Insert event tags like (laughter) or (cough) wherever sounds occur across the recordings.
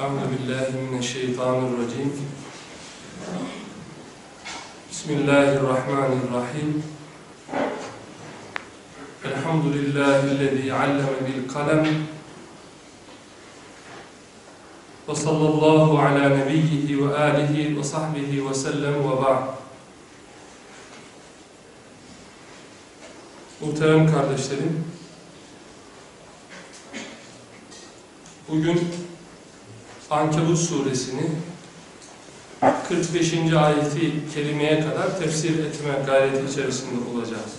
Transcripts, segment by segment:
Euzu billahi mineşşeytanirracim. Bismillahirrahmanirrahim. Elhamdülillahi'llezî alleme bil kalem. Ve sallallahu ala nebiyyihi ve alihi ve sahbihi ve sellem ve ba'd. Muhterem kardeşlerim, bugün Ankebut suresini 45. ayeti kerimeye kadar tefsir etme gayreti içerisinde olacağız.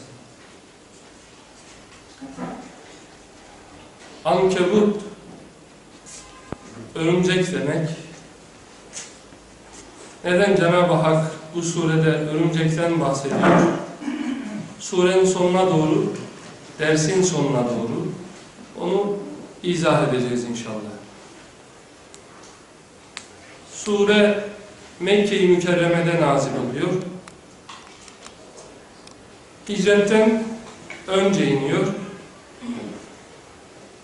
Ankebut örümcek demek. Neden Cenab-ı Hak bu surede örümcekten bahsediyor? Surenin sonuna doğru, dersin sonuna doğru onu izah edeceğiz inşallah. Sure Mekke-i Mükerreme'de nazil oluyor. Hicretten önce iniyor.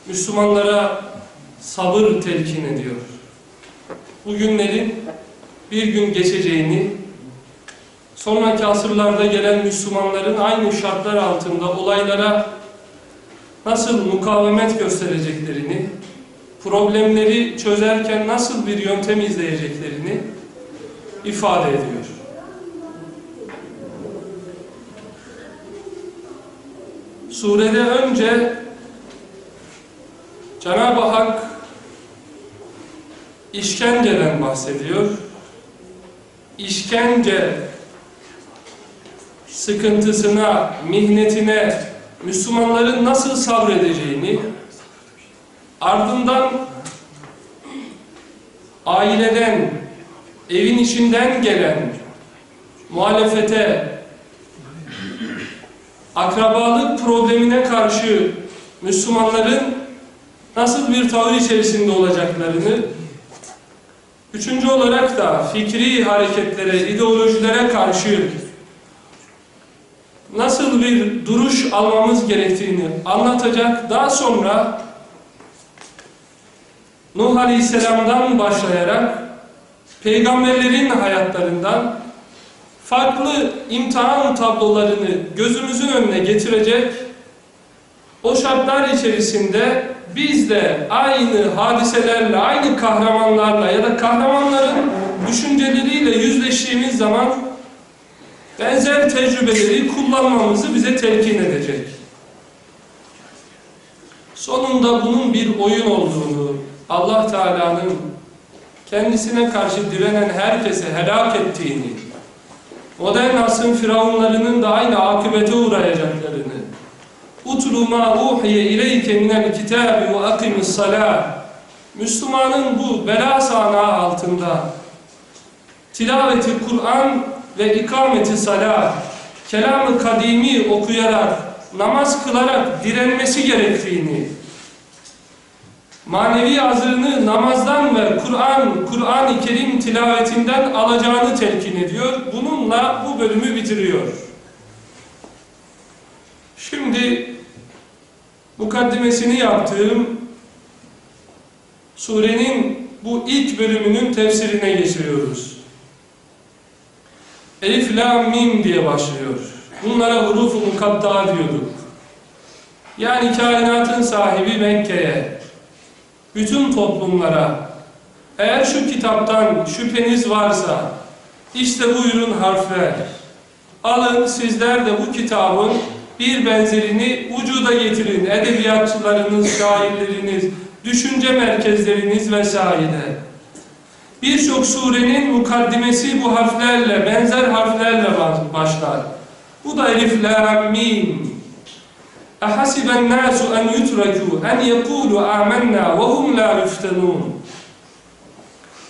Müslümanlara sabır telkin ediyor. Bu günlerin bir gün geçeceğini, sonraki asırlarda gelen Müslümanların aynı şartlar altında olaylara nasıl mukavemet göstereceklerini, problemleri çözerken nasıl bir yöntem izleyeceklerini ifade ediyor. Surede önce Cenab-ı Hak işkenceden bahsediyor. İşkence sıkıntısına, mihnetine Müslümanların nasıl sabredeceğini, ardından aileden, evin içinden gelen muhalefete, akrabalık problemine karşı Müslümanların nasıl bir tavır içerisinde olacaklarını, üçüncü olarak da fikri hareketlere, ideolojilere karşı nasıl bir duruş almamız gerektiğini anlatacak. Daha sonra Nuh Aleyhisselam'dan başlayarak peygamberlerin hayatlarından farklı imtihan tablolarını gözümüzün önüne getirecek. O şartlar içerisinde biz de aynı hadiselerle, aynı kahramanlarla ya da kahramanların düşünceleriyle yüzleştiğimiz zaman benzer tecrübeleri kullanmamızı bize telkin edecek. Sonunda bunun bir oyun olduğunu, Allah Teala'nın kendisine karşı direnen herkese helak ettiğini, modern asrın firavunlarının da aynı akıbete uğrayacaklarını, ma uhiye ileyke minel kitabi ve akimis salah Müslümanın bu bela sanağı altında tilaveti Kur'an ve ikameti salah kelamı kadimi okuyarak namaz kılarak direnmesi gerektiğini manevi hazırını namazdan ve Kur'an, Kur'an-ı Kerim tilavetinden alacağını telkin ediyor. Bununla bu bölümü bitiriyor. Şimdi mukaddimesini yaptığım surenin bu ilk bölümünün tefsirine geçiyoruz. Elif, Lam, Mim diye başlıyor. Bunlara hurufu mukatta diyorduk. Yani kainatın sahibi Mekke'ye, bütün toplumlara, eğer şu kitaptan şüpheniz varsa, işte buyurun harfler. Alın sizler de bu kitabın bir benzerini ucuda getirin. Edebiyatçılarınız, şairleriniz, düşünce merkezleriniz vesaire. Birçok surenin mukaddimesi bu harflerle, benzer harflerle başlar. Bu da Elif, Lam, Mim. اَحَسِبَ النَّاسُ اَنْ يُتْرَكُوا اَنْ يَقُولُوا آمَنَّا وَهُمْ لَا يُفْتَنُونَ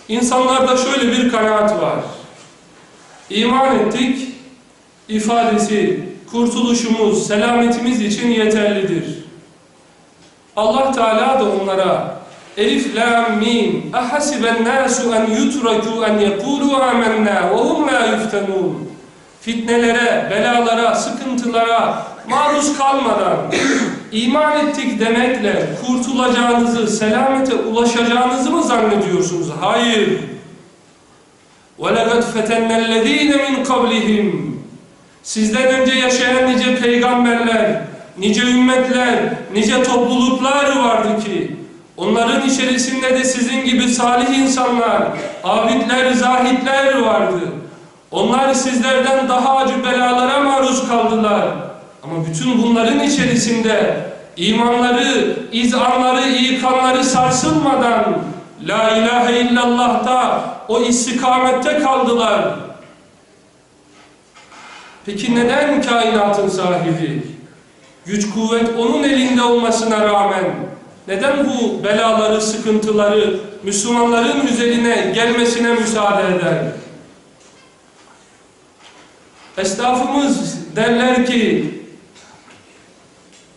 İnsanlarda şöyle bir kanaat var. İman ettik, ifadesi, kurtuluşumuz, selametimiz için yeterlidir. Allah Teala da onlara Elif, Lam, Mim اَحَسِبَ النَّاسُ اَنْ يُتْرَكُوا اَنْ يَقُولُوا آمَنَّا وَهُمْ لَا يُفْتَنُونَ Fitnelere, belalara, sıkıntılara maruz kalmadan iman ettik demekle kurtulacağınızı, selamete ulaşacağınızı mı zannediyorsunuz? Hayır. وَلَقَدْ فَتَنَّ الَّذ۪ينَ مِنْ قَبْلِهِمْ Sizden önce yaşayan nice peygamberler, nice ümmetler, nice topluluklar vardı ki onların içerisinde de sizin gibi salih insanlar, abidler, zahitler vardı. Onlar sizlerden daha acı belalara maruz kaldılar. Ama bütün bunların içerisinde imanları, izanları, ikanları sarsılmadan La ilahe illallah'ta o istikamette kaldılar. Peki neden kainatın sahibi? Güç kuvvet onun elinde olmasına rağmen neden bu belaları, sıkıntıları Müslümanların üzerine gelmesine müsaade eder? Esnafımız derler ki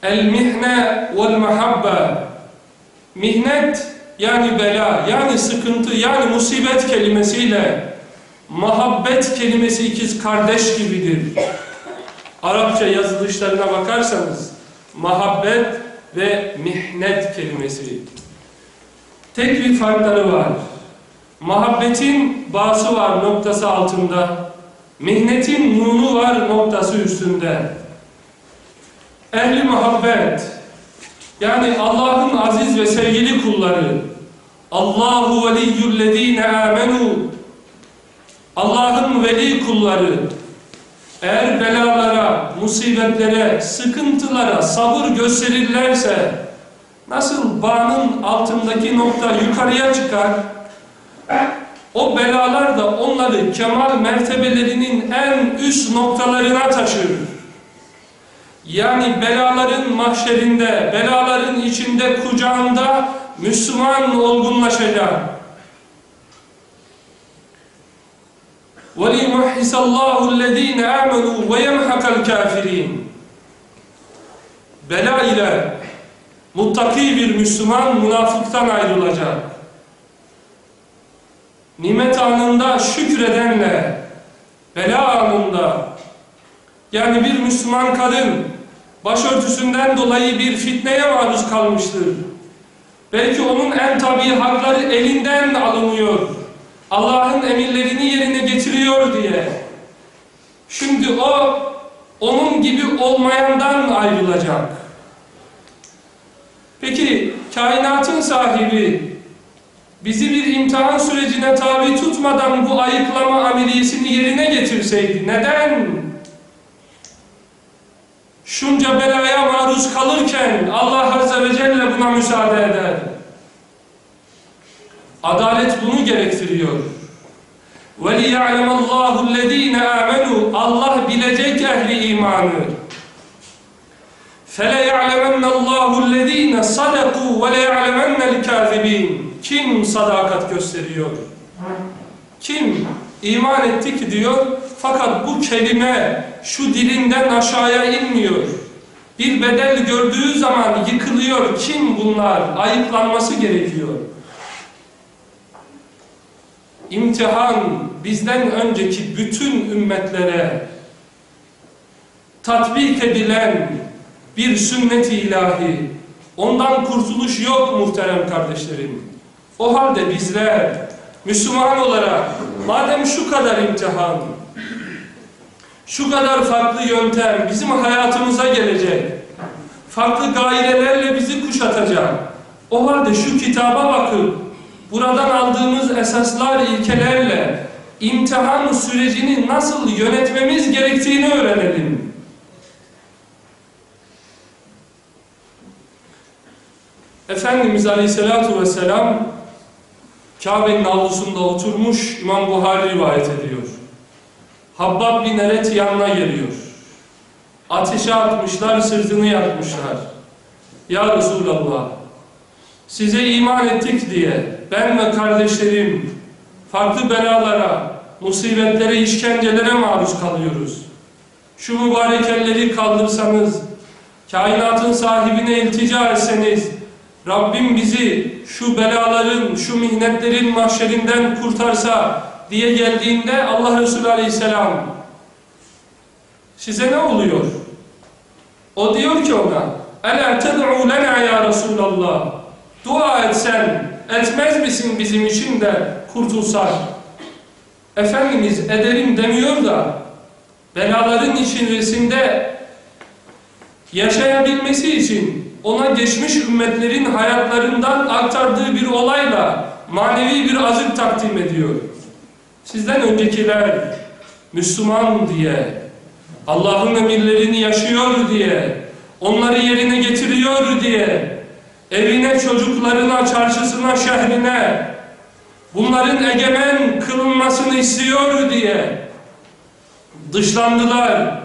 El mihne vel mahabbe Mihnet yani bela, yani sıkıntı, yani musibet kelimesiyle muhabbet kelimesi ikiz kardeş gibidir. Arapça yazılışlarına bakarsanız muhabbet ve mihnet kelimesi. Tek bir farkları var. Muhabbetin bası var noktası altında. Mihnetin nunu var noktası üstünde. Ehli muhabbet yani Allah'ın aziz ve sevgili kulları Allahu veliyyullezine amenu Allah'ın veli kulları eğer belalara, musibetlere, sıkıntılara sabır gösterirlerse nasıl bağın altındaki nokta yukarıya çıkar o belalar da onları kemal mertebelerinin en üst noktalarına taşır. Yani belaların mahşerinde, belaların içinde, kucağında Müslüman olgunlaşacak. وَلِيُمَحِّسَ اللّٰهُ الَّذ۪ينَ آمَنُوا وَيَمْحَقَ الْكَافِر۪ينَ Bela ile muttaki bir Müslüman münafıktan ayrılacak. Nimet anında şükredenle, bela anında, yani bir Müslüman kadın başörtüsünden dolayı bir fitneye maruz kalmıştır. Belki onun en tabi hakları elinden alınıyor. Allah'ın emirlerini yerine getiriyor diye. Şimdi o onun gibi olmayandan ayrılacak. Peki kainatın sahibi bizi bir imtihan sürecine tabi tutmadan bu ayıklama ameliyesini yerine getirseydi neden? Şunca belaya maruz kalırken Allah Azze ve Celle buna müsaade eder. Adalet bunu gerektiriyor. وَلِيَعْلَمَ اللّٰهُ الَّذ۪ينَ آمَنُوا Allah bilecek ehli imanı. فَلَيَعْلَمَنَّ اللّٰهُ الَّذ۪ينَ صَدَقُوا وَلَيَعْلَمَنَّ الْكَاذِب۪ينَ kim sadakat gösteriyor? Kim iman ettik diyor fakat bu kelime şu dilinden aşağıya inmiyor. Bir bedel gördüğü zaman yıkılıyor. Kim bunlar? Ayıplanması gerekiyor. İmtihan bizden önceki bütün ümmetlere tatbik edilen bir sünnet-i ilahi. Ondan kurtuluş yok muhterem kardeşlerim. O halde bizler Müslüman olarak madem şu kadar imtihan, şu kadar farklı yöntem bizim hayatımıza gelecek, farklı gairelerle bizi kuşatacak. O halde şu kitaba bakıp buradan aldığımız esaslar, ilkelerle imtihan sürecini nasıl yönetmemiz gerektiğini öğrenelim. Efendimiz Aleyhisselatü Vesselam Kabe'nin avlusunda oturmuş İmam Buhari rivayet ediyor. Habbab bin Eret yanına geliyor. Ateşe atmışlar, sırtını yakmışlar. Ya Resulallah, size iman ettik diye ben ve kardeşlerim farklı belalara, musibetlere, işkencelere maruz kalıyoruz. Şu mübarek elleri kaldırsanız, kainatın sahibine iltica etseniz, Rabbim bizi şu belaların, şu mihnetlerin mahşerinden kurtarsa diye geldiğinde Allah Resulü Aleyhisselam size ne oluyor? O diyor ki ona Ela ted'u lena ya Resulallah. Dua etsen etmez misin bizim için de kurtulsak? Efendimiz ederim demiyor da belaların içerisinde yaşayabilmesi için ona geçmiş ümmetlerin hayatlarından aktardığı bir olayla manevi bir azık takdim ediyor. Sizden öncekiler Müslüman diye, Allah'ın emirlerini yaşıyor diye, onları yerine getiriyor diye, evine, çocuklarına, çarşısına, şehrine, bunların egemen kılınmasını istiyor diye dışlandılar.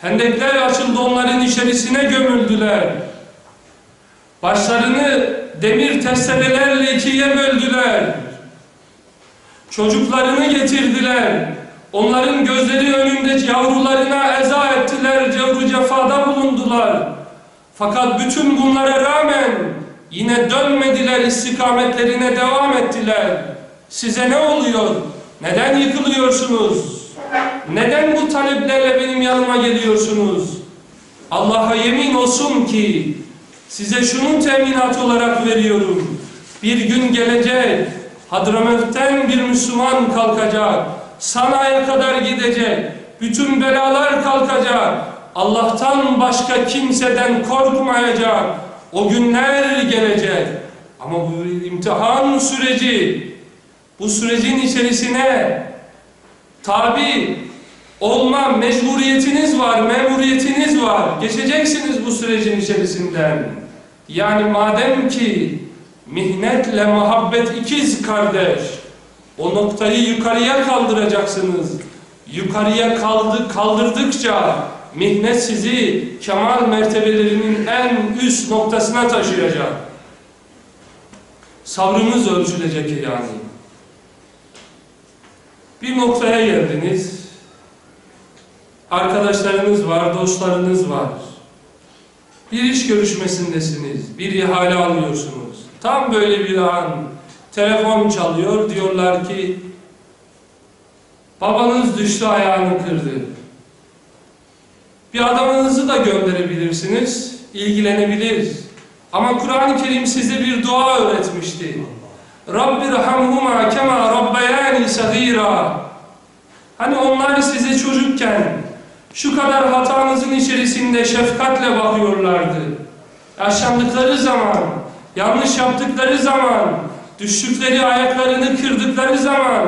Hendekler açıldı onların içerisine gömüldüler. Başlarını demir testerelerle ikiye böldüler. Çocuklarını getirdiler. Onların gözleri önünde yavrularına eza ettiler, cevru cefada bulundular. Fakat bütün bunlara rağmen yine dönmediler, istikametlerine devam ettiler. Size ne oluyor? Neden yıkılıyorsunuz? Neden bu taleplerle benim yanıma geliyorsunuz? Allah'a yemin olsun ki size şunun teminatı olarak veriyorum. Bir gün gelecek, Hadramet'ten bir Müslüman kalkacak, Sana'ya kadar gidecek, bütün belalar kalkacak, Allah'tan başka kimseden korkmayacak, o günler gelecek. Ama bu imtihan süreci, bu sürecin içerisine tabi olma mecburiyetiniz var, memuriyetiniz var. Geçeceksiniz bu sürecin içerisinden. Yani madem ki mihnetle muhabbet ikiz kardeş, o noktayı yukarıya kaldıracaksınız. Yukarıya kaldı, kaldırdıkça mihnet sizi kemal mertebelerinin en üst noktasına taşıyacak. Sabrımız ölçülecek yani. Bir noktaya geldiniz. Arkadaşlarınız var, dostlarınız var. Bir iş görüşmesindesiniz. Bir ihale alıyorsunuz. Tam böyle bir an telefon çalıyor. Diyorlar ki babanız düştü ayağını kırdı. Bir adamınızı da gönderebilirsiniz. ilgilenebilir. Ama Kur'an-ı Kerim size bir dua öğretmişti. Rabbi rahamhuma kema rabbayani sagira. Hani onlar size çocukken şu kadar hatanızın içerisinde şefkatle bakıyorlardı. Yaşandıkları zaman, yanlış yaptıkları zaman, düştükleri ayaklarını kırdıkları zaman,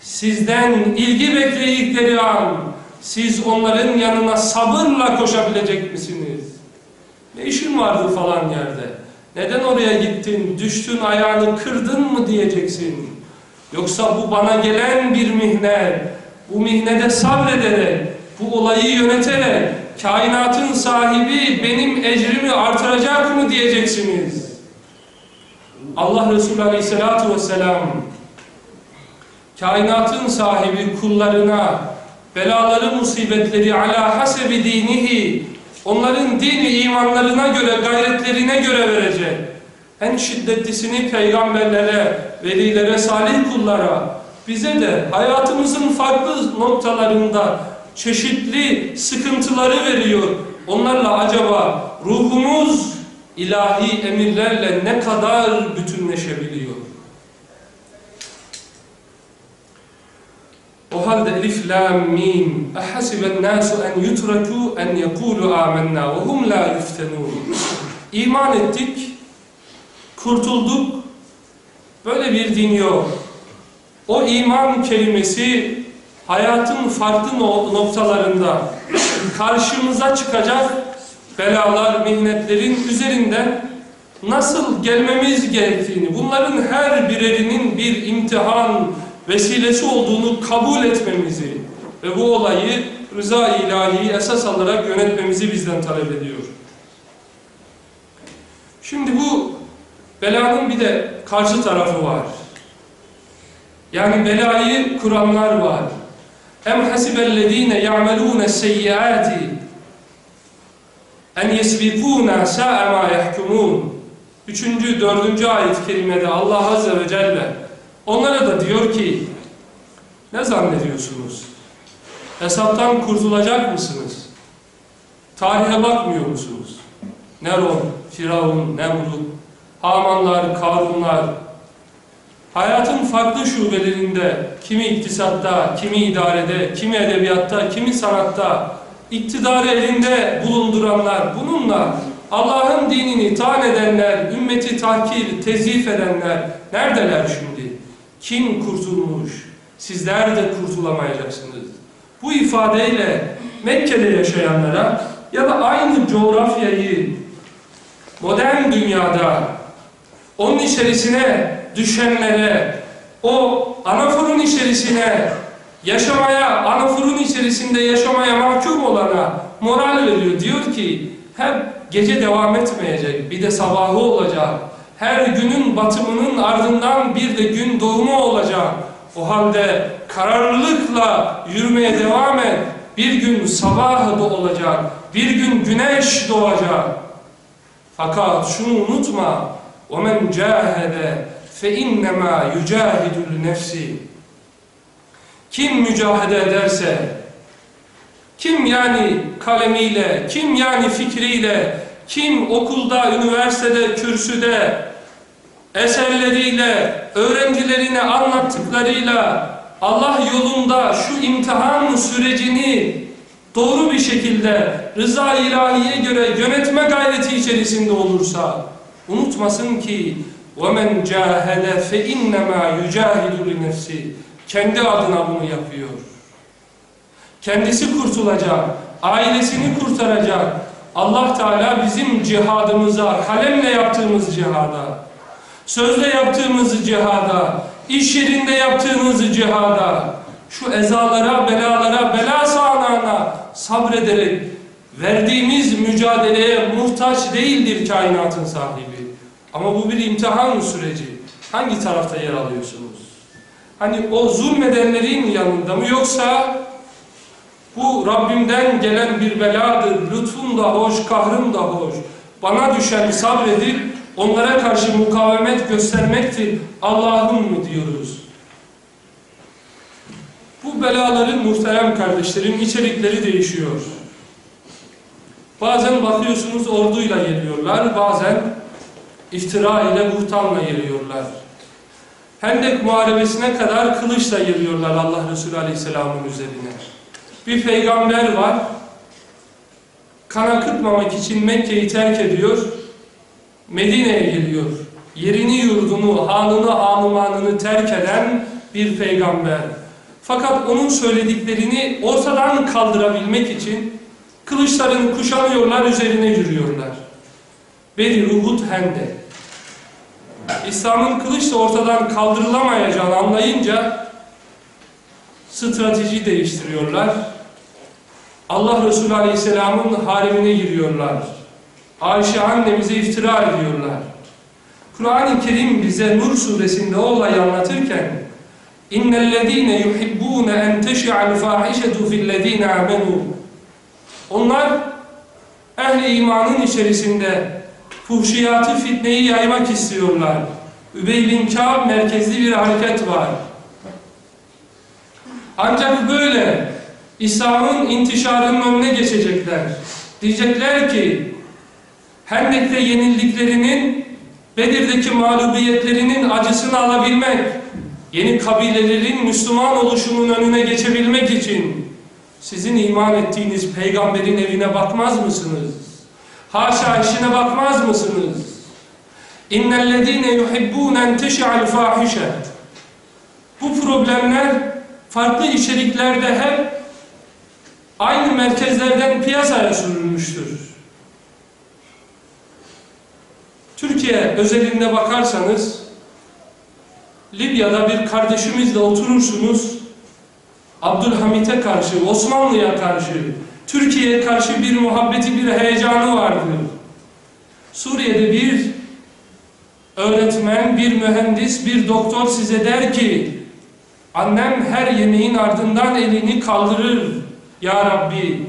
sizden ilgi bekledikleri an, siz onların yanına sabırla koşabilecek misiniz? Ne işin vardı falan yerde? Neden oraya gittin, düştün, ayağını kırdın mı diyeceksin? Yoksa bu bana gelen bir mihnet, bu mihnede sabrederek, bu olayı yöneterek, kainatın sahibi benim ecrimi artıracak mı diyeceksiniz? Allah Resulü Aleyhisselatü Vesselam, kainatın sahibi kullarına, belaları, musibetleri ala hasebi dinihi, onların dini imanlarına göre, gayretlerine göre verecek. En şiddetlisini peygamberlere, velilere, salih kullara, bize de hayatımızın farklı noktalarında çeşitli sıkıntıları veriyor. Onlarla acaba ruhumuz ilahi emirlerle ne kadar bütünleşebiliyor? O halde elif, lam, mim. Ehasiben nasu en yutraku en yekulu amennâ ve hum la yuftenûn. İman ettik, kurtulduk. Böyle bir din yok. O iman kelimesi hayatın farklı noktalarında karşımıza çıkacak belalar, mihnetlerin üzerinden nasıl gelmemiz gerektiğini, bunların her birerinin bir imtihan vesilesi olduğunu kabul etmemizi ve bu olayı rıza ilahiyi esas alarak yönetmemizi bizden talep ediyor. Şimdi bu belanın bir de karşı tarafı var. Yani belayı kuranlar var. Em hasibellezine ya'melûne seyyiati en yesbikûna sâ'a mâ yahkumûn. Üçüncü, dördüncü ayet-i kerimede Allah Azze ve Celle onlara da diyor ki ne zannediyorsunuz? Hesaptan kurtulacak mısınız? Tarihe bakmıyor musunuz? Neron, Firavun, Nemrut, Hamanlar, Karunlar, hayatın farklı şubelerinde, kimi iktisatta, kimi idarede, kimi edebiyatta, kimi sanatta, iktidarı elinde bulunduranlar, bununla Allah'ın dinini taan edenler, ümmeti tahkir, tezif edenler neredeler şimdi? Kim kurtulmuş? Sizler de kurtulamayacaksınız. Bu ifadeyle Mekke'de yaşayanlara ya da aynı coğrafyayı modern dünyada onun içerisine düşenlere, o anaforun içerisine yaşamaya, anaforun içerisinde yaşamaya mahkum olana moral veriyor. Diyor ki hep gece devam etmeyecek, bir de sabahı olacak. Her günün batımının ardından bir de gün doğumu olacak. O halde kararlılıkla yürümeye devam et. Bir gün sabahı da olacak, bir gün güneş doğacak. Fakat şunu unutma, وَمَنْ جَاهَدَ fe innema yücahidul nefsi. Kim mücahede ederse kim yani kalemiyle kim yani fikriyle kim okulda, üniversitede, kürsüde eserleriyle, öğrencilerine anlattıklarıyla Allah yolunda şu imtihan sürecini doğru bir şekilde rıza ilahiye göre yönetme gayreti içerisinde olursa unutmasın ki وَمَنْ جَاهَدَ فَاِنَّمَا يُجَاهِدُ لِنَفْسِ Kendi adına bunu yapıyor. Kendisi kurtulacak, ailesini kurtaracak. Allah Teala bizim cihadımıza, kalemle yaptığımız cihada, sözle yaptığımız cihada, iş yerinde yaptığınız cihada, şu ezalara, belalara, bela sağanağına sabrederek verdiğimiz mücadeleye muhtaç değildir kainatın sahibi. Ama bu bir imtihan süreci. Hangi tarafta yer alıyorsunuz? Hani o zulmedenlerin yanında mı yoksa bu Rabbimden gelen bir beladır, lütfum da hoş, kahrım da hoş. Bana düşen sabredip onlara karşı mukavemet göstermektir Allah'ın mı diyoruz? Bu belaların muhterem kardeşlerim içerikleri değişiyor. Bazen bakıyorsunuz orduyla geliyorlar, bazen iftira ile buhtanla geliyorlar. Hendek muharebesine kadar kılıçla geliyorlar Allah Resulü Aleyhisselam'ın üzerine. Bir peygamber var, kan akıtmamak için Mekke'yi terk ediyor, Medine'ye geliyor. Yerini, yurdunu, hanını, hanumanını terk eden bir peygamber. Fakat onun söylediklerini ortadan kaldırabilmek için kılıçlarını kuşanıyorlar, üzerine yürüyorlar. Bedir, Uhud, Hendek. İslam'ın kılıçla ortadan kaldırılamayacağını anlayınca strateji değiştiriyorlar. Allah Resulü Aleyhisselam'ın haremine giriyorlar. Ayşe annemize iftira ediyorlar. Kur'an-ı Kerim bize Nur suresinde o olayı anlatırken اِنَّ الَّذ۪ينَ يُحِبُّونَ اَنْ تَشِعَ الْفَاحِشَةُ فِي الَّذ۪ينَ آمَنُوا Onlar ehli imanın içerisinde fuhşiyatı fitneyi yaymak istiyorlar. Übey bin Kâb merkezli bir hareket var. Ancak böyle İslam'ın intişarının önüne geçecekler. Diyecekler ki Hendek'te yenildiklerinin Bedir'deki mağlubiyetlerinin acısını alabilmek, yeni kabilelerin Müslüman oluşunun önüne geçebilmek için sizin iman ettiğiniz peygamberin evine bakmaz mısınız? Haşa işine bakmaz mısınız? İnnellezîne yuhibbûne enteşi'al fâhişe Bu problemler farklı içeriklerde hep aynı merkezlerden piyasaya sürülmüştür. Türkiye özelinde bakarsanız Libya'da bir kardeşimizle oturursunuz Abdülhamit'e karşı, Osmanlı'ya karşı, Türkiye'ye karşı bir muhabbeti, bir heyecanı vardır. Suriye'de bir öğretmen, bir mühendis, bir doktor size der ki annem her yemeğin ardından elini kaldırır ya Rabbi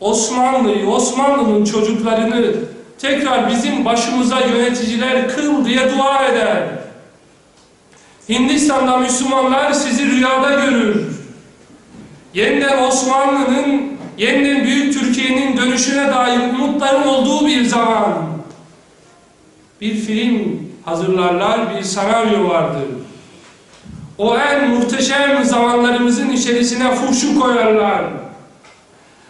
Osmanlı'yı, Osmanlı'nın çocuklarını tekrar bizim başımıza yöneticiler kıl diye dua eder. Hindistan'da Müslümanlar sizi rüyada görür. Yeniden Osmanlı'nın, yeniden Büyük Türkiye'nin dönüşüne dair umutların olduğu bir zaman bir film hazırlarlar, bir senaryo vardır. O en muhteşem zamanlarımızın içerisine fuhşu koyarlar.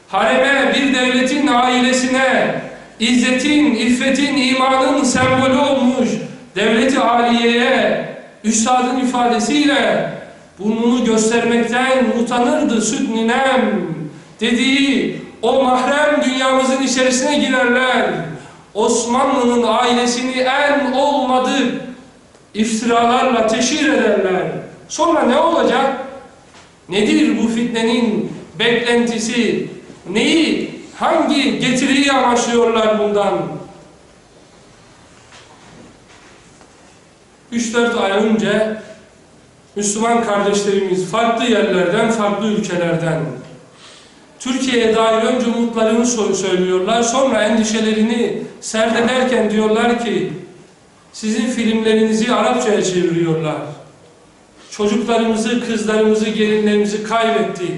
Hareme bir devletin ailesine izzetin, iffetin, imanın sembolü olmuş devleti aliyeye üstadın ifadesiyle burnunu göstermekten utanırdı süt ninem dediği o mahrem dünyamızın içerisine girerler. Osmanlı'nın ailesini en olmadık iftiralarla teşhir ederler. Sonra ne olacak? Nedir bu fitnenin beklentisi? Neyi, hangi getiriyi amaçlıyorlar bundan? 3-4 ay önce Müslüman kardeşlerimiz farklı yerlerden, farklı ülkelerden Türkiye'ye dair önce umutlarını söylüyorlar, sonra endişelerini serdederken diyorlar ki sizin filmlerinizi Arapçaya çeviriyorlar. Çocuklarımızı, kızlarımızı, gelinlerimizi kaybettik.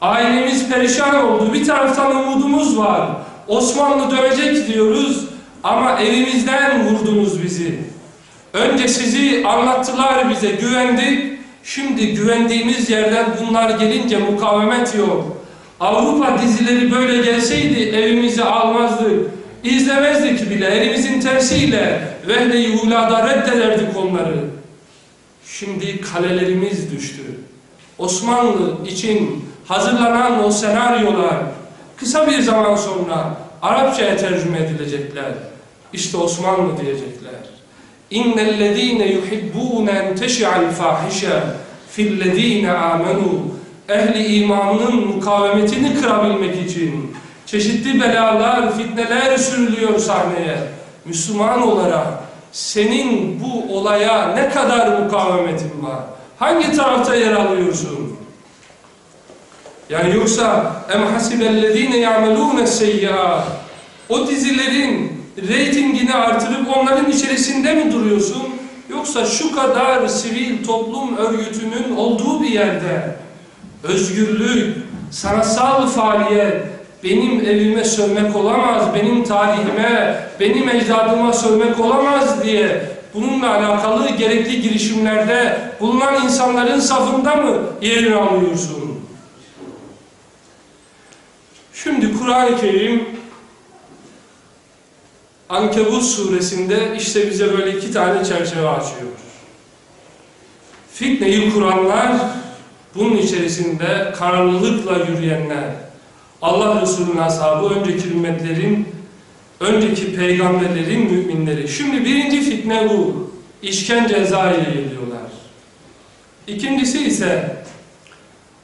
Ailemiz perişan oldu. Bir taraftan umudumuz var. Osmanlı dönecek diyoruz ama evimizden vurdunuz bizi. Önce sizi anlattılar bize, güvendik. Şimdi güvendiğimiz yerden bunlar gelince mukavemet yok. Avrupa dizileri böyle gelseydi evimizi almazdık. İzlemezdik bile, elimizin tersiyle vehle-i hulada reddederdik onları. Şimdi kalelerimiz düştü. Osmanlı için hazırlanan o senaryolar kısa bir zaman sonra Arapçaya tercüme edilecekler. İşte Osmanlı diyecekler. İnnellezîne yuhibbûne en teşi'al fâhişe fillezîne âmenû Ehli imanının mukavemetini kırabilmek için çeşitli belalar, fitneler sürülüyor sahneye. Müslüman olarak senin bu olaya ne kadar mukavemetin var? Hangi tarafta yer alıyorsun? Yani yoksa em hasibellezine ya'melûne seyyi'at o dizilerin reytingini artırıp onların içerisinde mi duruyorsun? Yoksa şu kadar sivil toplum örgütünün olduğu bir yerde özgürlük, sanatsal faaliyet benim evime sövmek olamaz, benim tarihime, benim ecdadıma sövmek olamaz diye bununla alakalı gerekli girişimlerde bulunan insanların safında mı yerini alıyorsun? Şimdi Kur'an-ı Kerim Ankebut suresinde işte bize böyle iki tane çerçeve açıyor. Fitneyi kuranlar, bunun içerisinde kararlılıkla yürüyenler, Allah Resulü'nün ashabı, önceki ümmetlerin, önceki peygamberlerin müminleri. Şimdi birinci fitne bu. İşkence ile geliyorlar. İkincisi ise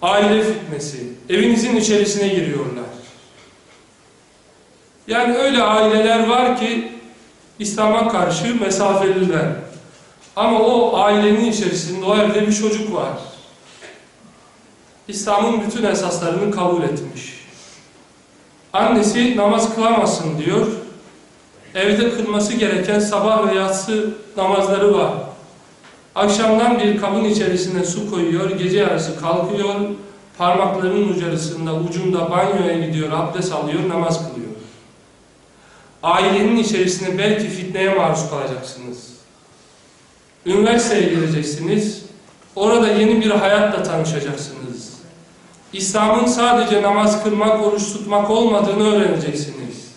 aile fitnesi. Evinizin içerisine giriyorlar. Yani öyle aileler var ki İslam'a karşı mesafeliler. Ama o ailenin içerisinde o evde bir çocuk var. İslam'ın bütün esaslarını kabul etmiş. Annesi namaz kılamasın diyor. Evde kılması gereken sabah ve yatsı namazları var. Akşamdan bir kabın içerisine su koyuyor, gece yarısı kalkıyor, parmaklarının ucarısında, ucunda banyoya gidiyor, abdest alıyor, namaz kılıyor. Ailenin içerisinde belki fitneye maruz kalacaksınız. Üniversiteye gireceksiniz, orada yeni bir hayatla tanışacaksınız. İslam'ın sadece namaz kılmak, oruç tutmak olmadığını öğreneceksiniz.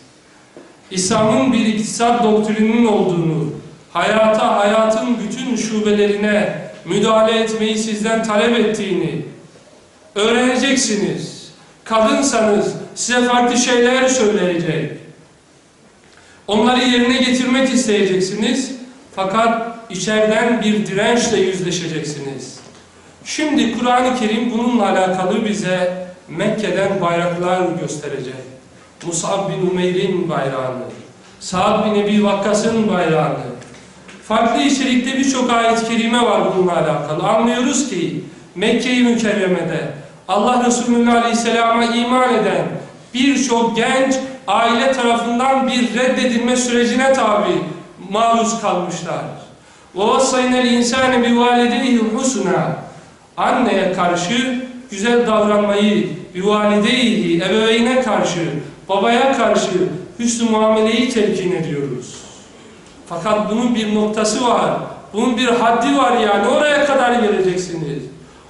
İslam'ın bir iktisat doktrininin olduğunu, hayata, hayatın bütün şubelerine müdahale etmeyi sizden talep ettiğini öğreneceksiniz. Kadınsanız size farklı şeyler söyleyecek. Onları yerine getirmek isteyeceksiniz. Fakat içeriden bir dirençle yüzleşeceksiniz. Şimdi Kur'an-ı Kerim bununla alakalı bize Mekke'den bayraklar gösterecek. Musab bin Umeyr'in bayrağını, Sa'd bin Ebi Vakkas'ın bayrağını, farklı içerikte birçok ayet-i kerime var bununla alakalı. Anlıyoruz ki Mekke-i Mükerreme'de Allah Resulü Aleyhisselam'a iman eden birçok genç aile tarafından bir reddedilme sürecine tabi maruz kalmışlar. وَوَصَّيْنَ الْاِنْسَانِ بِوَالِدَيْهِ husna Anneye karşı güzel davranmayı, bivalideyhi, ebeveyne karşı, babaya karşı hüsnü muameleyi telkin ediyoruz. Fakat bunun bir noktası var. Bunun bir haddi var yani. Oraya kadar geleceksiniz.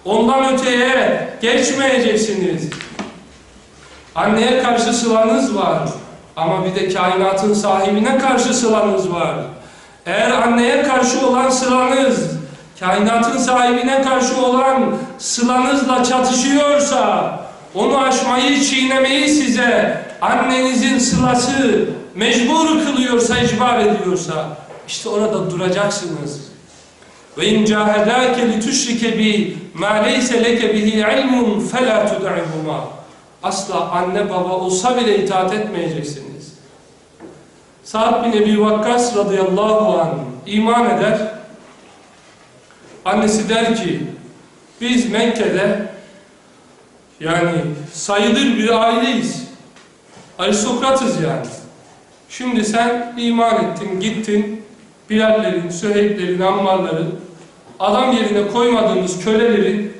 Ondan öteye geçmeyeceksiniz. Anneye karşı sılanız var. Ama bir de kainatın sahibine karşı sılanız var. Eğer anneye karşı olan sılanız, kainatın sahibine karşı olan sılanızla çatışıyorsa, onu aşmayı, çiğnemeyi size annenizin sılası mecbur kılıyorsa, icbar ediyorsa, işte orada duracaksınız. Ve in cahedâke li tuşrike bi ma leyse leke bihi ilmun felâ tud'ihuma. Asla anne baba olsa bile itaat etmeyeceksiniz. Sa'd bin Ebi Vakkas radıyallahu anh iman eder. Annesi der ki biz Mekke'de yani sayılır bir aileyiz. Aristokratız yani. Şimdi sen iman ettin, gittin. Bilallerin, Süheyblerin, Ammarların adam yerine koymadığımız kölelerin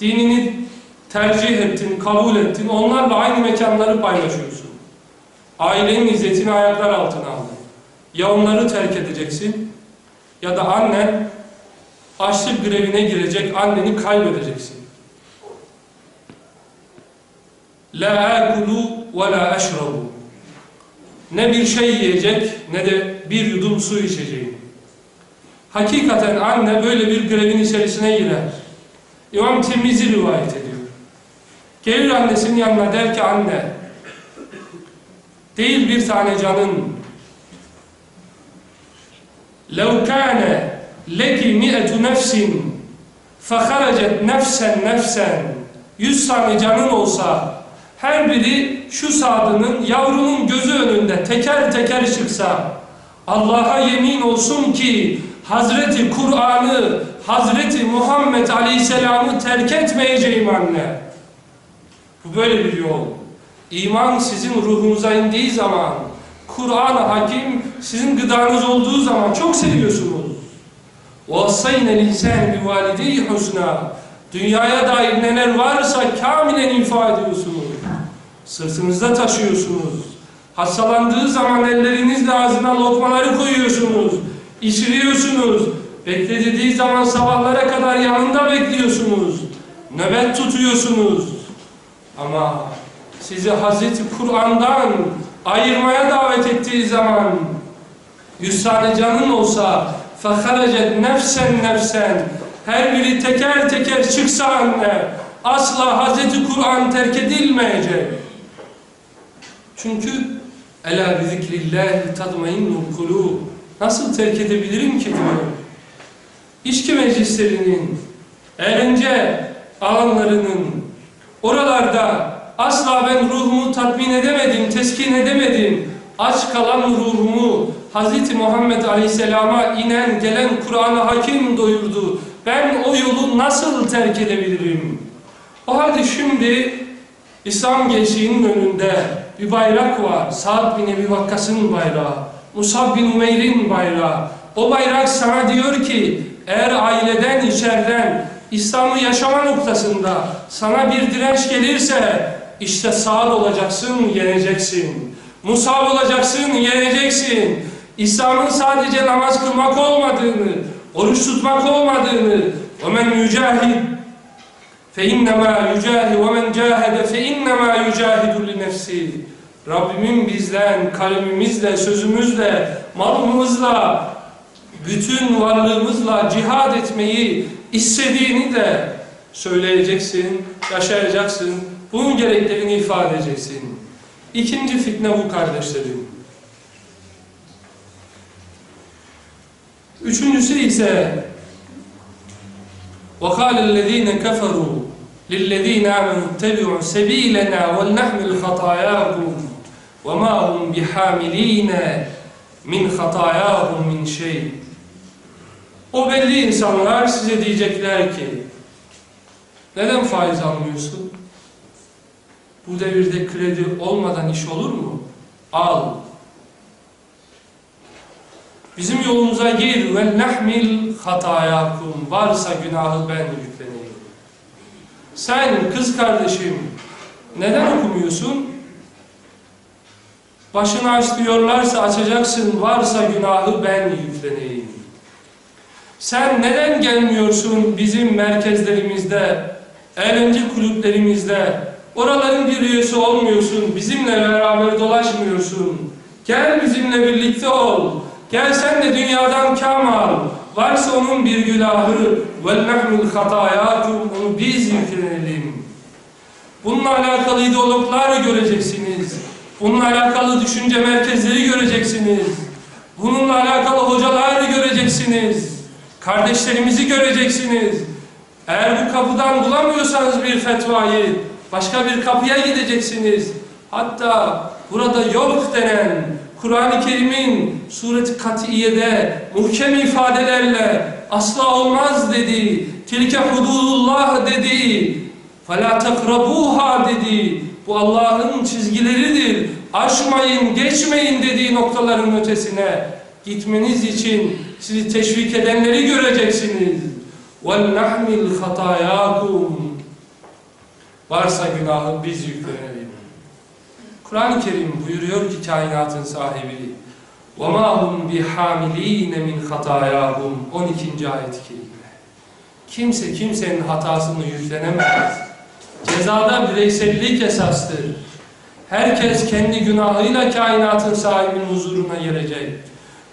dinini tercih ettin, kabul ettin. Onlarla aynı mekanları paylaşıyorsun. Ailenin izzetini ayaklar altına aldın. Ya onları terk edeceksin ya da annen açlık grevine girecek, anneni kaybedeceksin. La akulu ve la eşrabu. Ne bir şey yiyecek ne de bir yudum su içeceğim. Hakikaten anne böyle bir grevin içerisine girer. İmam Tirmizi rivayet ediyor. Gelir annesinin yanına der ki anne, değil bir tane canın, لَوْ كَانَ لَكِ مِئَةُ نَفْسٍ فَخَرَجَتْ نَفْسًا نَفْسًا Yüz tane canın olsa, her biri şu sadının yavrunun gözü önünde teker teker çıksa, Allah'a yemin olsun ki Hazreti Kur'an'ı, Hazreti Muhammed Aleyhisselam'ı terk etmeyeceğim anne. Bu böyle bir yol. İman sizin ruhunuza indiği zaman, Kur'an-ı Hakim sizin gıdanız olduğu zaman çok seviyorsunuz. وَوَصَّيْنَ الْاِنْسَانِ بِوَالِدَيْهِ حُسْنًا Dünyaya dair neler varsa kamilen ifa ediyorsunuz. Sırtınızda taşıyorsunuz. Hastalandığı zaman ellerinizle ağzına lokmaları koyuyorsunuz. İçiriyorsunuz. Beklediği zaman sabahlara kadar yanında bekliyorsunuz. Nöbet tutuyorsunuz. Ama sizi Hazreti Kur'an'dan ayırmaya davet ettiği zaman yüz tane canın olsa فَخَرَجَتْ nefsen nefsen her biri teker teker çıksa anne asla Hazreti Kur'an terk edilmeyecek. Çünkü Ela bi zikrillahi tatmainnul kulub. Nasıl terk edebilirim ki diyor. İçki meclislerinin, eğlence alanlarının, oralarda asla ben ruhumu tatmin edemedim, teskin edemedim. Aç kalan ruhumu Hz. Muhammed Aleyhisselam'a inen gelen Kur'an-ı Hakim doyurdu. Ben o yolu nasıl terk edebilirim? O halde şimdi İslam gençliğinin önünde bir bayrak var. Sa'd bin Ebi Vakkas'ın bayrağı. Musab bin Umeyr'in bayrağı. O bayrak sana diyor ki eğer aileden, içeriden İslam'ı yaşama noktasında sana bir direnç gelirse işte sağ olacaksın, yeneceksin. Musab olacaksın, yeneceksin. İslam'ın sadece namaz kılmak olmadığını, oruç tutmak olmadığını وَمَنْ يُجَاهِدْ فَاِنَّمَا يُجَاهِ وَمَنْ جَاهَدَ فَاِنَّمَا يُجَاهِدُ لِنَفْسِهِ Rabbimin bizden kalemimizle, sözümüzle, malımızla, bütün varlığımızla cihad etmeyi istediğini de söyleyeceksin, yaşayacaksın. Bunun gereklerini ifade edeceksin. İkinci fitne bu kardeşlerim. Üçüncüsü ise وَقَالَ الَّذ۪ينَ كَفَرُوا لِلَّذ۪ينَ آمَنُوا اتَّبِعُوا سَب۪يلَنَا وَلْنَحْمِلْ خَطَايَاكُمْ وَمَا هُمْ بِحَامِل۪ينَ مِنْ خَطَايَاهُمْ مِنْ شَيْءٍ O belli insanlar size diyecekler ki neden faiz almıyorsun? Bu devirde kredi olmadan iş olur mu? Al. Bizim yolumuza gir ve nehmil hatayakum. Varsa günahı ben yükleneyim. Sen kız kardeşim neden okumuyorsun? Başını aç diyorlarsa açacaksın, varsa günahı ben yükleneyim. Sen neden gelmiyorsun bizim merkezlerimizde, eğlence kulüplerimizde, oraların bir üyesi olmuyorsun, bizimle beraber dolaşmıyorsun. Gel bizimle birlikte ol. Gel sen de dünyadan kam al. Varsa onun bir günahı nahmil hatayakum onu biz yüklenelim. Bununla alakalı ideologlar göreceksiniz. Bununla alakalı düşünce merkezleri göreceksiniz. Bununla alakalı hocalar göreceksiniz. Kardeşlerimizi göreceksiniz. Eğer bu kapıdan bulamıyorsanız bir fetvayı başka bir kapıya gideceksiniz. Hatta burada yok denen Kur'an-ı Kerim'in sureti katiyede muhkem ifadelerle asla olmaz dedi. Tilke hududullah dedi. فَلَا تَقْرَبُوهَا dedi. Bu Allah'ın çizgileridir. Aşmayın, geçmeyin dediği noktaların ötesine gitmeniz için sizi teşvik edenleri göreceksiniz. وَلْنَحْمِلْ خَطَايَاكُمْ Varsa günahı biz yüklenelim. Kur'an-ı Kerim buyuruyor ki kainatın sahibi وَمَا هُمْ بِحَامِل۪ينَ مِنْ خَطَايَاهُمْ 12. ayet-i kerime. Kimse kimsenin hatasını yüklenemez. Cezada bireysellik esastır. Herkes kendi günahıyla kainatın sahibinin huzuruna gelecek.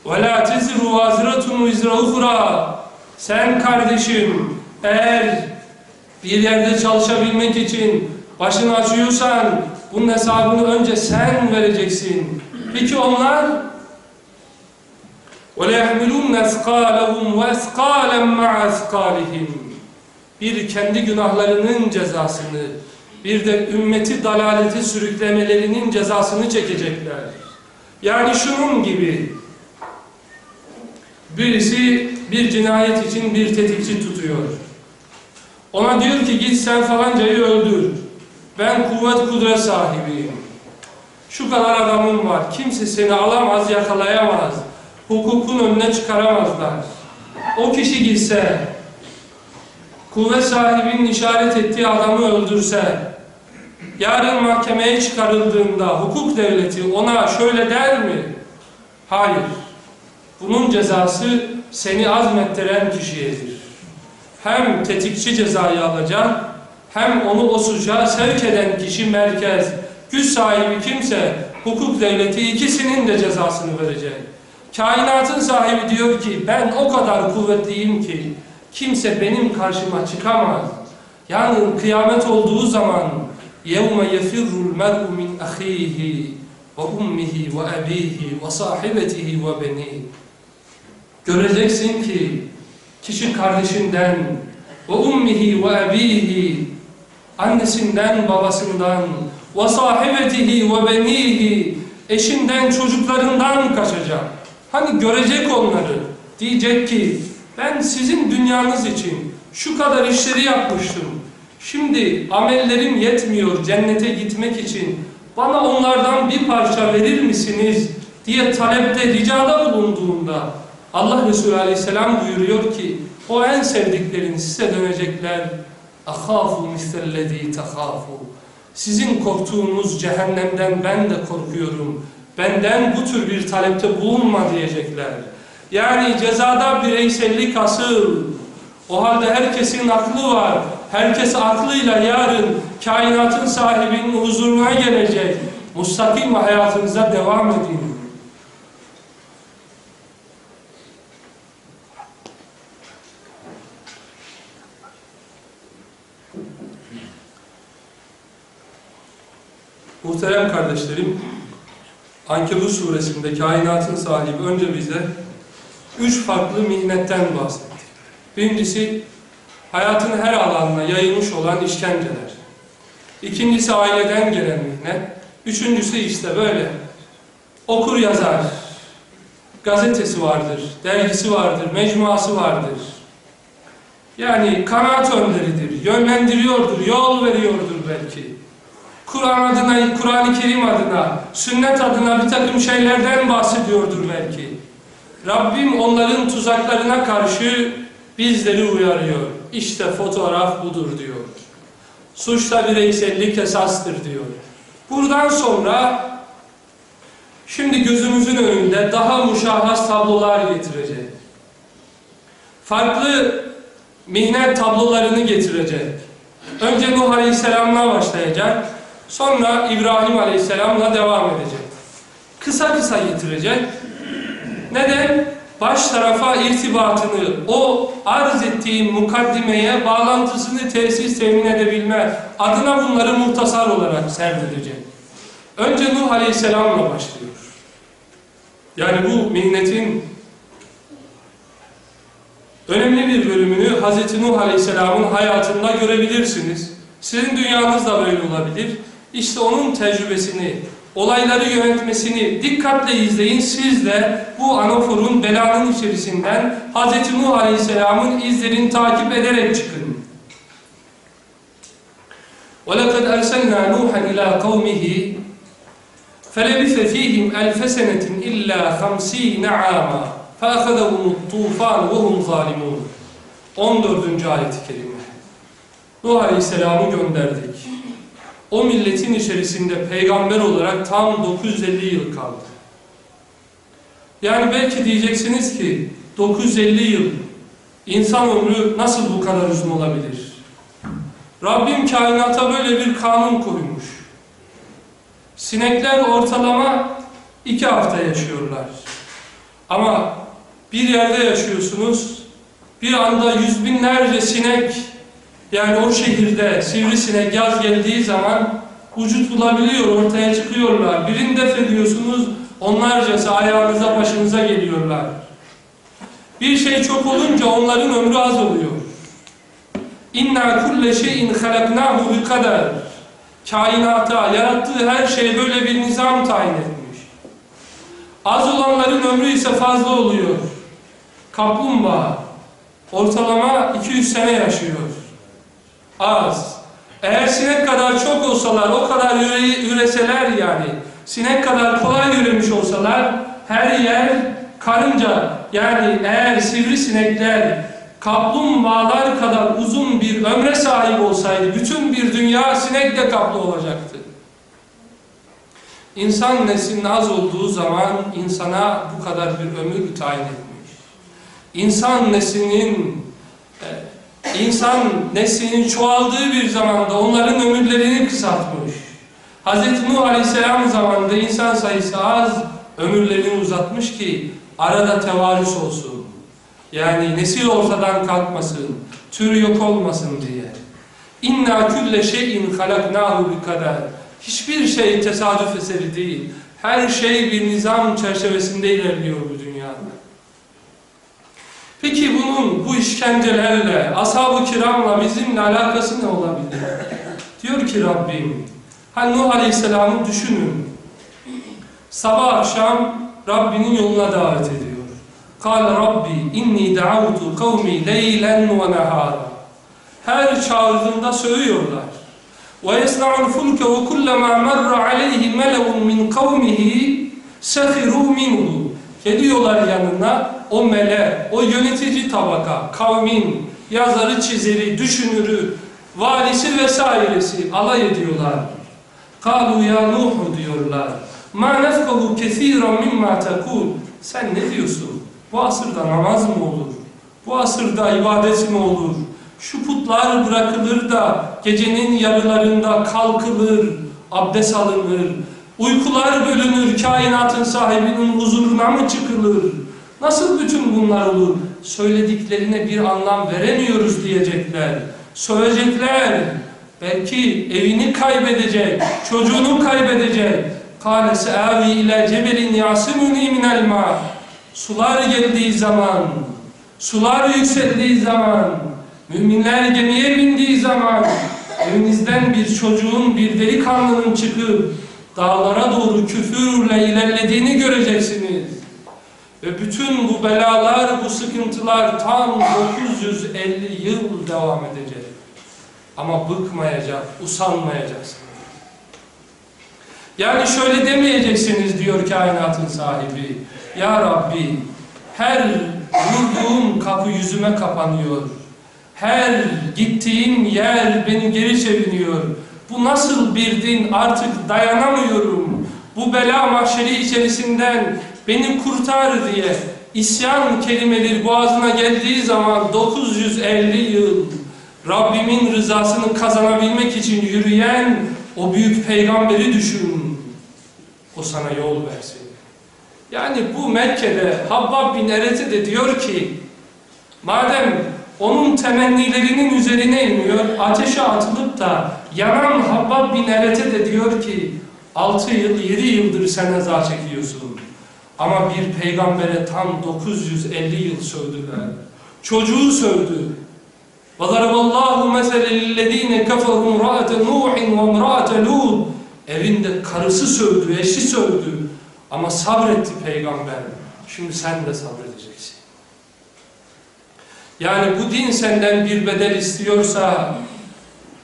وَلَا تَزِرُ وَازِرَةٌ وِزْرَ اُخْرَى Sen kardeşim eğer bir yerde çalışabilmek için başını açıyorsan bunun hesabını önce sen vereceksin. Peki onlar وَلَيَحْمِلُونَ اَثْقَالَهُمْ وَاَثْقَالًا مَعَ اَثْقَالِهِمْ Bir kendi günahlarının cezasını, bir de ümmeti dalaleti sürüklemelerinin cezasını çekecekler. Yani şunun gibi, birisi bir cinayet için bir tetikçi tutuyor. Ona diyor ki git sen falancayı öldür. Ben kuvvet kudret sahibiyim. Şu kadar adamım var. Kimse seni alamaz, yakalayamaz. Hukukun önüne çıkaramazlar. O kişi gitse, kuvvet sahibinin işaret ettiği adamı öldürse, yarın mahkemeye çıkarıldığında hukuk devleti ona şöyle der mi? Hayır. Bunun cezası seni azmettiren kişiyedir. Hem tetikçi cezayı alacak, hem onu o suça sevk eden kişi merkez, güç sahibi kimse hukuk devleti ikisinin de cezasını verecek. Kainatın sahibi diyor ki ben o kadar kuvvetliyim ki kimse benim karşıma çıkamaz. Yani kıyamet olduğu zaman يَوْمَ يَفِرُّ الْمَرْءُ مِنْ أَخِيهِ وَأُمِّهِ وَأَبِيهِ وَصَاحِبَتِهِ وَبَنِيهِ Göreceksin ki kişi kardeşinden ve ummihi ve abihi annesinden babasından ve sahibetihi ve benihi eşinden çocuklarından kaçacak. Hani görecek onları. Diyecek ki ben sizin dünyanız için şu kadar işleri yapmıştım. Şimdi amellerim yetmiyor cennete gitmek için. Bana onlardan bir parça verir misiniz? diye talepte ricada bulunduğunda Allah Resulü Aleyhisselam buyuruyor ki o en sevdiklerin size dönecekler. Ahafu misellezî tehâfu. Sizin korktuğunuz cehennemden ben de korkuyorum. Benden bu tür bir talepte bulunma diyecekler. Yani cezada bireysellik asıl. O halde herkesin aklı var. Herkes aklıyla yarın kainatın sahibinin huzuruna gelecek. Mustakim hayatınıza devam edin. Muhterem kardeşlerim, Ankebut suresinde kainatın sahibi önce bize üç farklı mihnetten bahsetti. Birincisi, hayatın her alanına yayılmış olan işkenceler. İkincisi aileden gelen mihnet. Üçüncüsü işte böyle. Okur yazar, gazetesi vardır, dergisi vardır, mecmuası vardır. Yani kanaat önderidir, yönlendiriyordur, yol veriyordur belki. Kur'an adına, Kur'an-ı Kerim adına, sünnet adına bir takım şeylerden bahsediyordur belki. Rabbim onların tuzaklarına karşı bizleri uyarıyor. İşte fotoğraf budur diyor. Suçta bireysellik esastır diyor. Buradan sonra Şimdi gözümüzün önünde daha muşahhas tablolar getirecek. Farklı mihnet tablolarını getirecek. Önce Nuh Aleyhisselam'la başlayacak. Sonra İbrahim Aleyhisselam'la devam edecek. Kısa kısa getirecek. Neden? Baş tarafa irtibatını, o arz ettiğim mukaddimeye bağlantısını tesis temin edebilme adına bunları muhtasar olarak serdedecek. Önce Nuh Aleyhisselam'la başlıyor. Yani bu mihnetin önemli bir bölümünü Hz. Nuh Aleyhisselam'ın hayatında görebilirsiniz. Sizin dünyanız da böyle olabilir. İşte onun tecrübesini, olayları yönetmesini dikkatle izleyin. Siz de bu anaforun belanın içerisinden Hz. Nuh Aleyhisselam'ın izlerini takip ederek çıkın. وَلَقَدْ أَرْسَلْنَا نُوحًا إِلَى قَوْمِهِ فَلَبِثَ ف۪يهِمْ أَلْفَ سَنَةٍ إِلَّا خَمْس۪ينَ عَامًا فَأَخَذَهُمُ الطُّوفَانُ وَهُمْ ظَالِمُونَ 14. ayet-i kerime. Nuh Aleyhisselam'ı gönderdik. O milletin içerisinde peygamber olarak tam 950 yıl kaldı. Yani belki diyeceksiniz ki 950 yıl insan ömrü nasıl bu kadar uzun olabilir? Rabbim kainata böyle bir kanun koymuş. Sinekler ortalama iki hafta yaşıyorlar. Ama bir yerde yaşıyorsunuz, bir anda yüz binlerce sinek, yani o şehirde sivrisinek yaz geldiği zaman vücut bulabiliyor, ortaya çıkıyorlar. Birini def ediyorsunuz, onlarcası ayağınıza başınıza geliyorlar. Bir şey çok olunca onların ömrü az oluyor. İnna kulle şeyin halaknahu bi kader. Kainata, yarattığı her şey böyle bir nizam tayin etmiş. Az olanların ömrü ise fazla oluyor. Kaplumbağa ortalama 200 sene yaşıyor. Az. Eğer sinek kadar çok olsalar, o kadar üre, üreseler yani, sinek kadar kolay üremiş olsalar, her yer karınca, yani eğer sivrisinekler, kaplumbağalar kadar uzun bir ömre sahip olsaydı, bütün bir dünya sinekle kaplı olacaktı. İnsan neslinin az olduğu zaman insana bu kadar bir ömür tayin etmiş. İnsan neslinin e, insan neslinin çoğaldığı bir zamanda onların ömürlerini kısaltmış. Hz. Nuh Aleyhisselam zamanında insan sayısı az, ömürlerini uzatmış ki arada tevarüs olsun. Yani nesil ortadan kalkmasın, tür yok olmasın diye. İnna külle şeyin halaknahu bi kader. Hiçbir şey tesadüf eseri değil. Her şey bir nizam çerçevesinde ilerliyor. Peki bunun bu işkencelerle, ashab-ı kiramla bizimle alakası ne olabilir? (laughs) Diyor ki Rabbim, hani Nuh Aleyhisselam'ı düşünün. Sabah akşam Rabbinin yoluna davet ediyor. Kal Rabbi inni da'utu kavmi leylen ve nehara. Her çağrıldığında söylüyorlar. Ve yesna'ul fulke ve kullama merra aleyhi mele'un min kavmihi sehiru minhu. Geliyorlar yanına o mele, o yönetici tabaka, kavmin, yazarı, çizeri, düşünürü, valisi vesairesi alay ediyorlar. Kalu ya Nuhu diyorlar. Ma nefkahu kethiran mimma tekul. Sen ne diyorsun? Bu asırda namaz mı olur? Bu asırda ibadet mi olur? Şu putlar bırakılır da gecenin yarılarında kalkılır, abdest alınır, Uykular bölünür, kainatın sahibinin huzuruna mı çıkılır? Nasıl bütün bunlar olur? Söylediklerine bir anlam veremiyoruz diyecekler. Söyleyecekler. Belki evini kaybedecek, çocuğunu kaybedecek. Kâle seâvi ile cebelin yâsimuni minel. Sular geldiği zaman, sular yükseldiği zaman, müminler gemiye bindiği zaman, evinizden bir çocuğun, bir delikanlının çıkıp dağlara doğru küfürle ilerlediğini göreceksiniz. Ve bütün bu belalar, bu sıkıntılar tam 950 yıl devam edecek. Ama bıkmayacak, usanmayacaksınız. Yani şöyle demeyeceksiniz diyor kainatın sahibi. Ya Rabbi her vurduğum kapı yüzüme kapanıyor. Her gittiğim yer beni geri çeviriyor. Bu nasıl bir din artık dayanamıyorum. bu bela mahşeri içerisinden beni kurtar diye isyan kelimeleri boğazına geldiği zaman 950 yıl Rabbimin rızasını kazanabilmek için yürüyen o büyük peygamberi düşün. O sana yol versin. Yani bu Mekke'de Habbab bin Eret'e de diyor ki madem onun temennilerinin üzerine iniyor, ateşe atılıp da yanan Habbab bin Eret'e de diyor ki 6 yıl, 7 yıldır sen eza çekiyorsun. Ama bir peygambere tam 950 yıl sövdüler. Çocuğu sövdü. وَضَرَبَ اللّٰهُ مَثَلَ لِلَّذ۪ينَ كَفَرُوا امْرَأَةَ نُوحٍ وَامْرَأَةَ لُودٍ Evinde karısı sövdü, eşi sövdü. Ama sabretti peygamber. Şimdi sen de sabredeceksin. Yani bu din senden bir bedel istiyorsa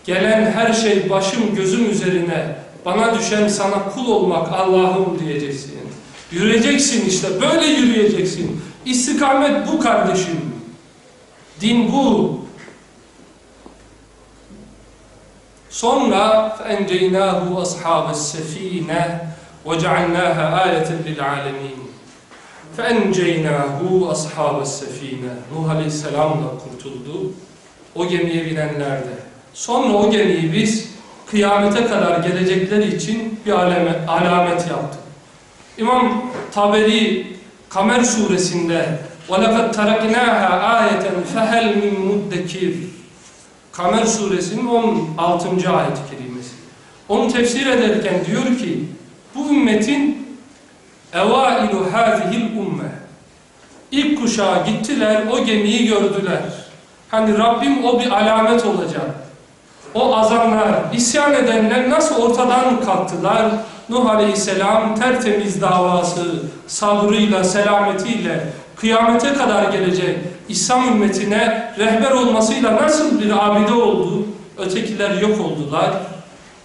gelen her şey başım gözüm üzerine bana düşen sana kul olmak Allah'ım diyeceksin. Yürüyeceksin işte böyle yürüyeceksin. İstikamet bu kardeşim. Din bu. Sonra فَاَنْجَيْنَاهُ أَصْحَابَ السَّف۪ينَةِ وَجَعَلْنَاهَا آيَةً لِلْعَالَمِينَ فَاَنْجَيْنَاهُ أَصْحَابَ السَّف۪ينَ Nuh Aleyhisselam'la kurtuldu. O gemiye binenler de. Sonra o gemiyi biz kıyamete kadar gelecekleri için bir alame, alamet yaptık. İmam Taberi Kamer suresinde وَلَقَدْ تَرَقْنَاهَا آيَةً فَهَلْ مِنْ مُدَّكِرٍ Kamer suresinin 16. ayet-i kerimesi. Onu tefsir ederken diyor ki bu ümmetin evailu hâzihil umme İlk kuşağa gittiler, o gemiyi gördüler. Hani Rabbim o bir alamet olacak. O azanlar, isyan edenler nasıl ortadan kalktılar? Nuh Aleyhisselam tertemiz davası, sabrıyla, selametiyle kıyamete kadar gelecek İslam ümmetine rehber olmasıyla nasıl bir abide oldu? Ötekiler yok oldular.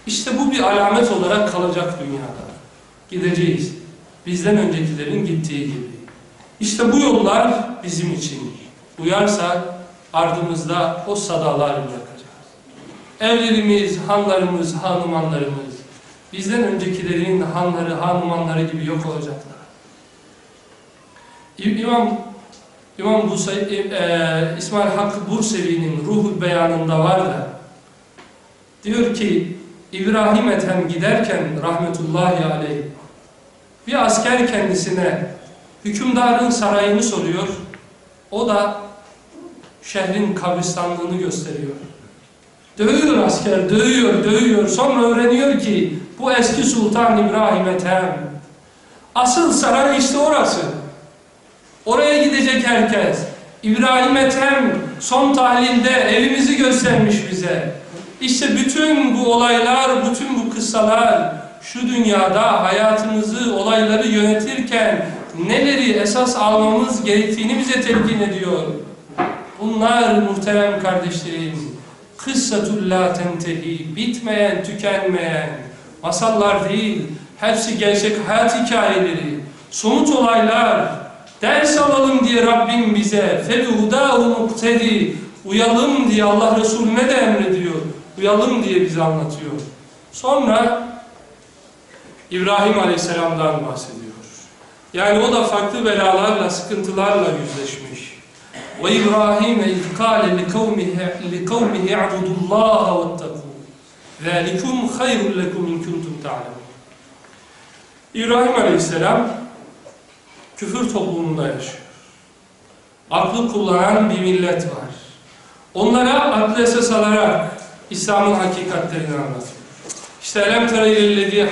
İşte bu bir alamet olarak kalacak dünyada. Gideceğiz. Bizden öncekilerin gittiği gibi. İşte bu yollar bizim için. Uyarsak ardımızda o sadalar bırakacağız. Evlerimiz, hanlarımız, hanumanlarımız bizden öncekilerin hanları, hanumanları gibi yok olacaklar. İmam İmam Busa, e, İsmail Hakkı Bursevi'nin ruhu beyanında var da diyor ki İbrahim Ethem giderken rahmetullahi aleyh bir asker kendisine hükümdarın sarayını soruyor. O da şehrin kabristanlığını gösteriyor. Dövüyor asker, dövüyor, dövüyor. Sonra öğreniyor ki bu eski Sultan İbrahim Ethem. Asıl saray işte orası. Oraya gidecek herkes. İbrahim Ethem son tahlilde evimizi göstermiş bize. İşte bütün bu olaylar, bütün bu kıssalar şu dünyada hayatımızı, olayları yönetirken neleri esas almamız gerektiğini bize telkin ediyor. Bunlar muhterem kardeşlerim, kıssetül la tentehi, bitmeyen, tükenmeyen, masallar değil, hepsi gerçek hayat hikayeleri, somut olaylar, ders alalım diye Rabbim bize, febihudâhu muktedi, uyalım diye Allah Resulüne de emrediyor, uyalım diye bize anlatıyor. Sonra İbrahim Aleyhisselam'dan bahsediyor. Yani o da farklı belalarla, sıkıntılarla yüzleşmiş ve İbrahim iz kâle li kavmihi i'budullâhe vettekû. Zâlikum hayrun lekum in kuntum ta'lemun. İbrahim Aleyhisselam küfür toplumunda yaşıyor. Aklı kullanan bir millet var. Onlara aklı esas alarak İslam'ın hakikatlerini anlatıyor. İşte elem tere ilellezî